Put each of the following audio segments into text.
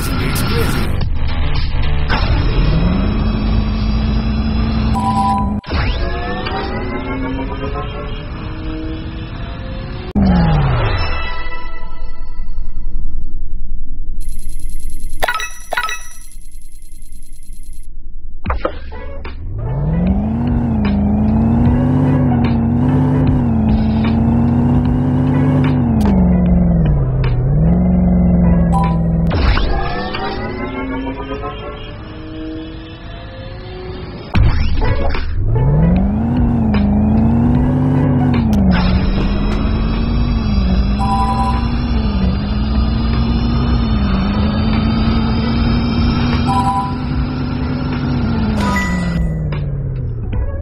Crazy, it's crazy.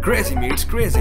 Crazy meets crazy.